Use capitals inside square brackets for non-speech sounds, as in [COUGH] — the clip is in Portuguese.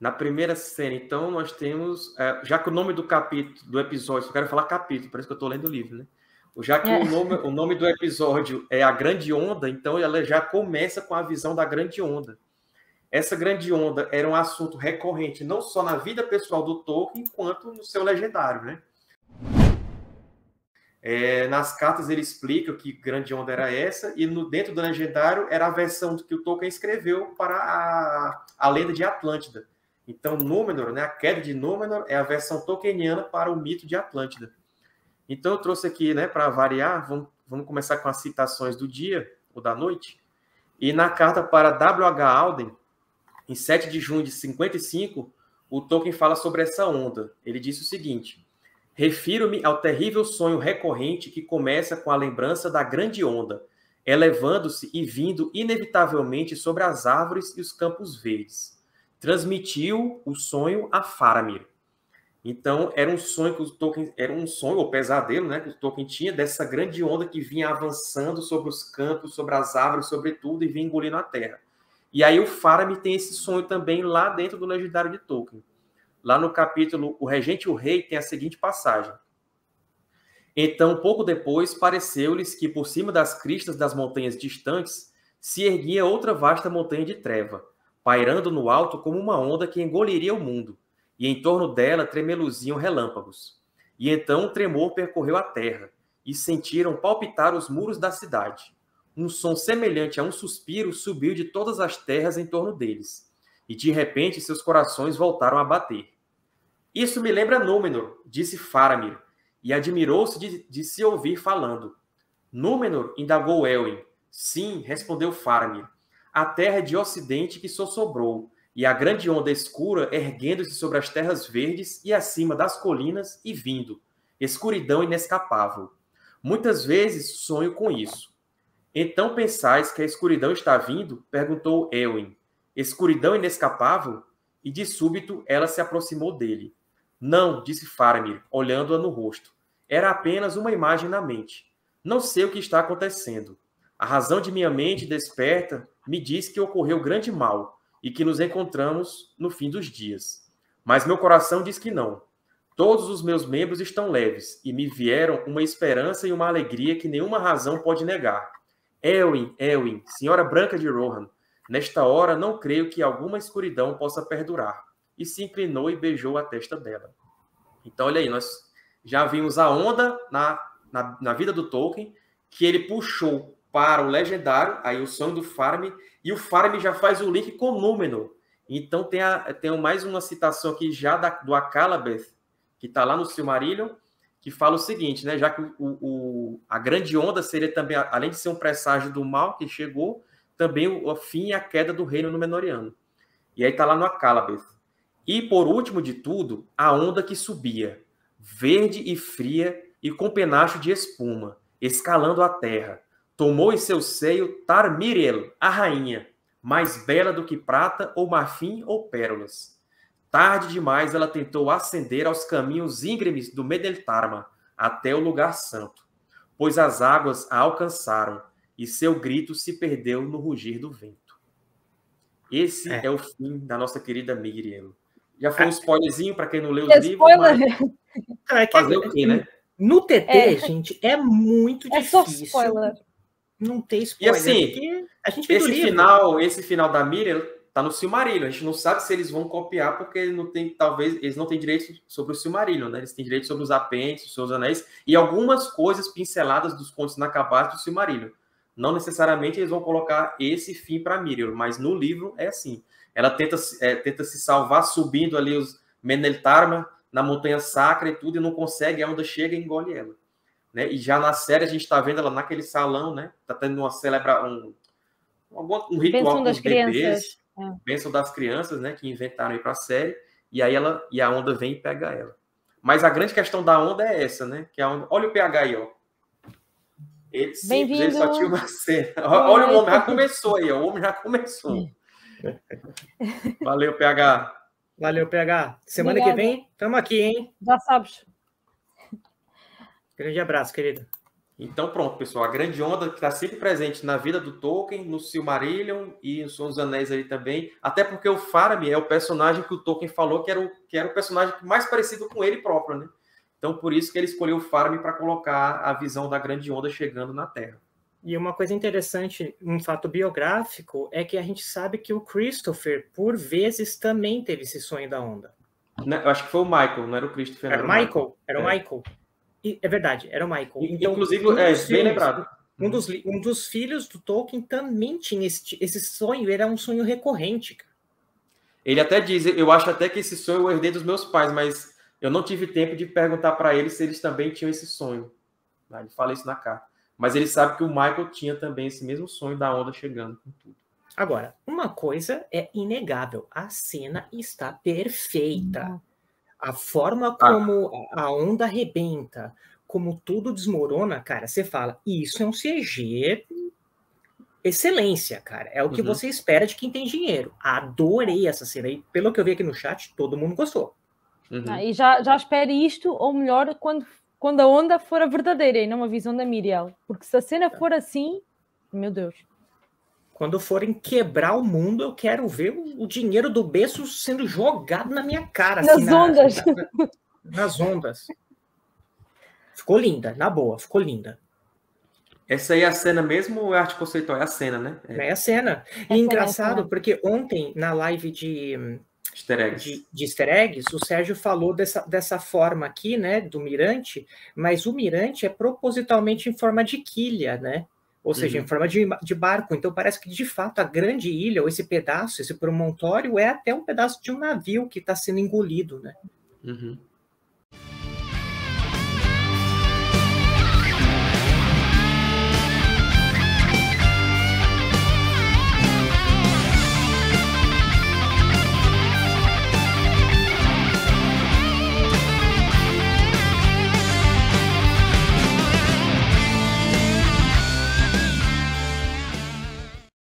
Na primeira cena, então, nós temos. É, já que o nome do capítulo, do episódio, eu quero falar capítulo, parece que eu estou lendo o livro, né? Já que é. o, nome, o nome do episódio é a Grande Onda, então ela já começa com a visão da Grande Onda. Essa Grande Onda era um assunto recorrente, não só na vida pessoal do Tolkien, quanto no seu legendário, né? É, nas cartas ele explica que grande onda era essa, e no, dentro do legendário era a versão que o Tolkien escreveu para a, a lenda de Atlântida. Então, Númenor, né, a queda de Númenor, é a versão tolkieniana para o mito de Atlântida. Então, eu trouxe aqui, né, para variar, vamos, vamos começar com as citações do dia ou da noite. E na carta para W.H. Alden, em 7 de junho de 55, o Tolkien fala sobre essa onda. Ele disse o seguinte: Refiro-me ao terrível sonho recorrente que começa com a lembrança da grande onda, elevando-se e vindo inevitavelmente sobre as árvores e os campos verdes transmitiu o sonho a Faramir. Então, era um sonho que o Tolkien, era um sonho ou pesadelo, né, que o Tolkien tinha dessa grande onda que vinha avançando sobre os campos, sobre as árvores, sobre tudo e vinha engolindo a terra. E aí o Faramir tem esse sonho também lá dentro do legendário de Tolkien. Lá no capítulo O Regente e o Rei tem a seguinte passagem: Então, pouco depois, pareceu-lhes que por cima das cristas das montanhas distantes se erguia outra vasta montanha de treva pairando no alto como uma onda que engoliria o mundo, e em torno dela tremeluziam relâmpagos. E então um tremor percorreu a terra, e sentiram palpitar os muros da cidade. Um som semelhante a um suspiro subiu de todas as terras em torno deles, e de repente seus corações voltaram a bater. Isso me lembra Númenor, disse Faramir, e admirou-se de, de, se ouvir falando. Númenor, indagou Elwin. Sim, respondeu Faramir a terra de ocidente que só sobrou, e a grande onda escura erguendo-se sobre as terras verdes e acima das colinas e vindo, escuridão inescapável. Muitas vezes sonho com isso. Então pensais que a escuridão está vindo? perguntou Elwin. Escuridão inescapável? E de súbito ela se aproximou dele. Não, disse Faramir, olhando-a no rosto. Era apenas uma imagem na mente. Não sei o que está acontecendo. A razão de minha mente desperta me diz que ocorreu grande mal e que nos encontramos no fim dos dias. Mas meu coração diz que não. Todos os meus membros estão leves e me vieram uma esperança e uma alegria que nenhuma razão pode negar. Elwin, Elwin, senhora Branca de Rohan, nesta hora não creio que alguma escuridão possa perdurar. E se inclinou e beijou a testa dela. Então, olha aí, nós já vimos a onda na, na, na vida do Tolkien, que ele puxou para o legendário, aí o sonho do Farm, e o Farm já faz o link com o Númenor. Então tem, a, tem mais uma citação aqui já da, do Akalabeth, que está lá no Silmarillion, que fala o seguinte, né? Já que o, o, a grande onda seria também, além de ser um presságio do mal que chegou, também o, o fim e a queda do reino Númenoriano. E aí está lá no Akalabeth. E por último de tudo, a onda que subia, verde e fria e com penacho de espuma, escalando a terra Tomou em seu seio Tarmiriel, a rainha, mais bela do que prata ou marfim ou pérolas. Tarde demais ela tentou ascender aos caminhos íngremes do Medeltarma, até o lugar santo, pois as águas a alcançaram e seu grito se perdeu no rugir do vento. Esse é, é o fim da nossa querida Miriam. Já foi um spoilerzinho para quem não leu os livros, mas... É fazer o quê, né? No TT, é. gente, é muito é difícil. Só spoiler não ter spoiler. E assim, a gente esse final, esse final da Miriam tá no Silmarillion. A gente não sabe se eles vão copiar, porque não tem, talvez eles não têm direito sobre o Silmarillion, né? Eles têm direito sobre os apêndices, os anéis e algumas coisas pinceladas dos contos inacabados do Silmarillion. Não necessariamente eles vão colocar esse fim para Miriam, mas no livro é assim. Ela tenta, é, tenta se salvar subindo ali os Meneltarma na montanha sacra e tudo, e não consegue, a onda chega e engole ela. Né? E já na série a gente está vendo ela naquele salão, né? Tá tendo uma celebra um, um, ritual Benção das crianças. É. Bênção das crianças, né? Que inventaram aí para a série. E aí ela e a onda vem e pega ela. Mas a grande questão da onda é essa, né? Que a onda, olha o PH aí, ó. Ele, simples, ele só tinha uma cena. [LAUGHS] Olha, o homem já começou aí, ó. o homem já começou. [LAUGHS] Valeu, PH. Valeu, PH. Semana Obrigada. que vem, estamos aqui, hein? Já sabes. Grande abraço, querido. Então, pronto, pessoal. A grande onda que está sempre presente na vida do Tolkien, no Silmarillion e no Senhor dos Anéis ali também. Até porque o Faramir é o personagem que o Tolkien falou que era o, que era o personagem mais parecido com ele próprio, né? Então, por isso que ele escolheu o Faramir para colocar a visão da grande onda chegando na Terra. E uma coisa interessante, um fato biográfico, é que a gente sabe que o Christopher, por vezes, também teve esse sonho da onda. Né, eu acho que foi o Michael, não era o Christopher. Era o Michael, Michael. era o é. Michael. E, é verdade, era o Michael. Então, Inclusive, um é, bem lembrado. Um dos, um dos filhos do Tolkien também tinha esse, esse sonho, era um sonho recorrente. Ele até diz, eu acho até que esse sonho eu herdei dos meus pais, mas eu não tive tempo de perguntar para eles se eles também tinham esse sonho. Ele fala isso na carta. Mas ele sabe que o Michael tinha também esse mesmo sonho da onda chegando com tudo. Agora, uma coisa é inegável: a cena está perfeita. A forma ah. como ah. a onda arrebenta, como tudo desmorona, cara, você fala, isso é um CG excelência, cara. É o que uhum. você espera de quem tem dinheiro. Adorei essa cena. E pelo que eu vi aqui no chat, todo mundo gostou. Uhum. Ah, e já, já espere isto, ou melhor, quando, quando a onda for a verdadeira e não a visão da Miriel. Porque se a cena tá. for assim, meu Deus. Quando forem quebrar o mundo, eu quero ver o, dinheiro do berço sendo jogado na minha cara. Nas assim, ondas. Na, na, nas ondas. Ficou linda, na boa, ficou linda. Essa aí é a cena mesmo ou é arte conceitual? É a cena, né? É, é a cena. E é engraçado, porque ontem, na live de easter eggs. De, de easter eggs, o Sérgio falou dessa, dessa forma aqui, né, do mirante, mas o mirante é propositalmente em forma de quilha, né? Ou seja, uhum. em forma de, de barco. Então parece que de fato a grande ilha, ou esse pedaço, esse promontório, é até um pedaço de um navio que está sendo engolido, né? Uhum.